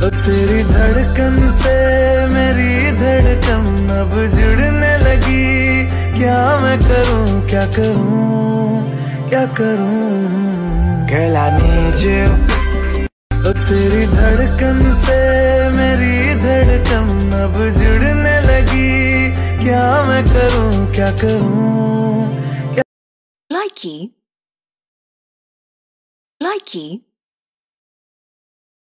ओ तेरी धड़कन से मेरी धड़कन अब जुड़ने लगी क्या मैं करूँ क्या करूँ क्या करूँ Girl I need you ओ तेरी धड़कन से मेरी धड़कन अब जुड़ने लगी क्या मैं करूँ क्या करूँ Likey. Likey.